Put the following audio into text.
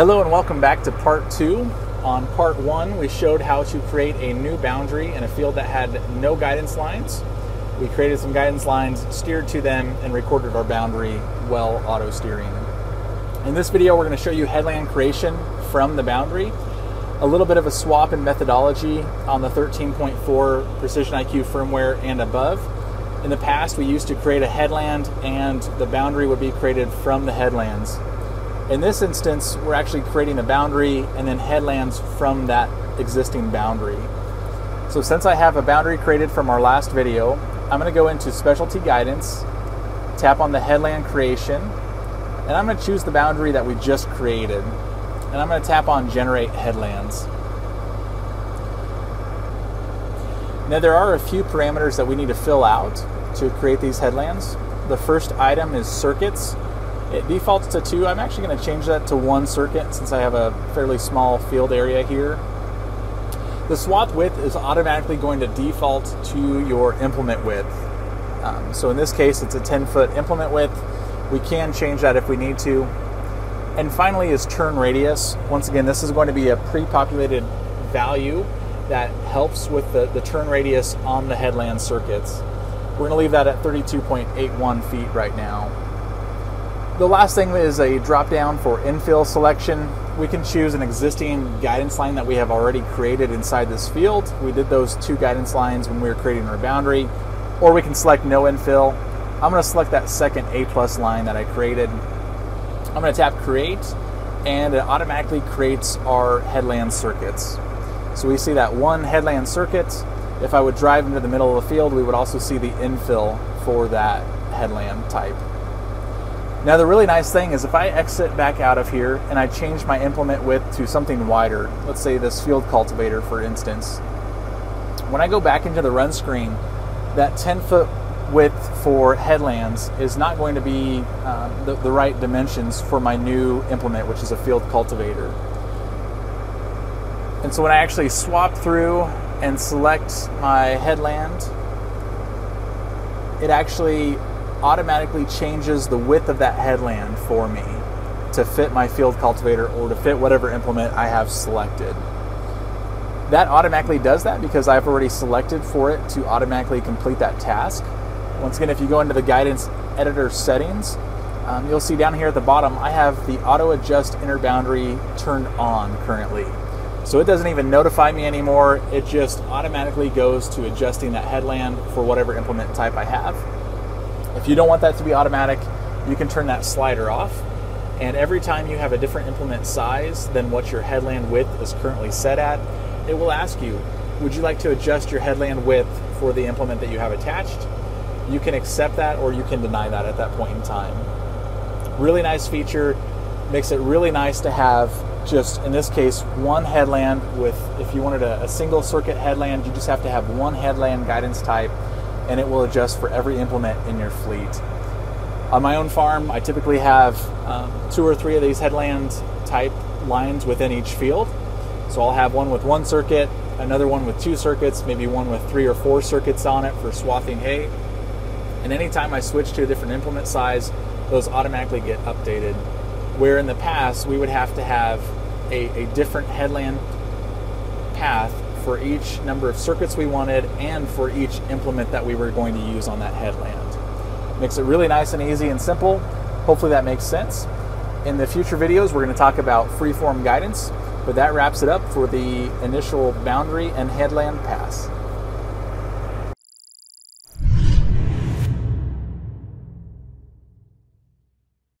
Hello and welcome back to part two. On part one, we showed how to create a new boundary in a field that had no guidance lines. We created some guidance lines, steered to them, and recorded our boundary well auto steering. In this video, we're going to show you headland creation from the boundary, a little bit of a swap in methodology on the 13.4 Precision IQ firmware and above. In the past, we used to create a headland and the boundary would be created from the headlands. In this instance, we're actually creating a boundary and then headlands from that existing boundary. So since I have a boundary created from our last video, I'm going to go into specialty guidance, tap on the headland creation, and I'm going to choose the boundary that we just created. And I'm going to tap on generate headlands. Now there are a few parameters that we need to fill out to create these headlands. The first item is circuits. It defaults to two. I'm actually going to change that to one circuit since I have a fairly small field area here. The swath width is automatically going to default to your implement width. Um, so in this case, it's a 10 foot implement width. We can change that if we need to. And finally is turn radius. Once again, this is going to be a pre-populated value that helps with the, the turn radius on the headland circuits. We're going to leave that at 32.81 feet right now. The last thing is a drop down for infill selection. We can choose an existing guidance line that we have already created inside this field. We did those two guidance lines when we were creating our boundary, or we can select no infill. I'm going to select that second A plus line that I created. I'm going to tap create and it automatically creates our headland circuits. So we see that one headland circuit. If I would drive into the middle of the field, we would also see the infill for that headland type. Now the really nice thing is if I exit back out of here and I change my implement width to something wider, let's say this field cultivator for instance, when I go back into the run screen, that 10 foot width for headlands is not going to be um, the, the right dimensions for my new implement, which is a field cultivator. And so when I actually swap through and select my headland, it actually automatically changes the width of that headland for me to fit my field cultivator or to fit whatever implement I have selected. That automatically does that because I've already selected for it to automatically complete that task. Once again, if you go into the guidance editor settings, um, you'll see down here at the bottom, I have the auto adjust inner boundary turned on currently. So it doesn't even notify me anymore. It just automatically goes to adjusting that headland for whatever implement type I have. If you don't want that to be automatic, you can turn that slider off. And every time you have a different implement size than what your headland width is currently set at, it will ask you, would you like to adjust your headland width for the implement that you have attached? You can accept that or you can deny that at that point in time. Really nice feature, makes it really nice to have just, in this case, one headland with, if you wanted a, a single circuit headland, you just have to have one headland guidance type and it will adjust for every implement in your fleet. On my own farm, I typically have um, two or three of these headland type lines within each field. So I'll have one with one circuit, another one with two circuits, maybe one with three or four circuits on it for swathing hay. And anytime I switch to a different implement size, those automatically get updated. Where in the past, we would have to have a, a different headland path for each number of circuits we wanted and for each implement that we were going to use on that headland. Makes it really nice and easy and simple. Hopefully that makes sense. In the future videos, we're going to talk about freeform guidance, but that wraps it up for the initial boundary and headland pass.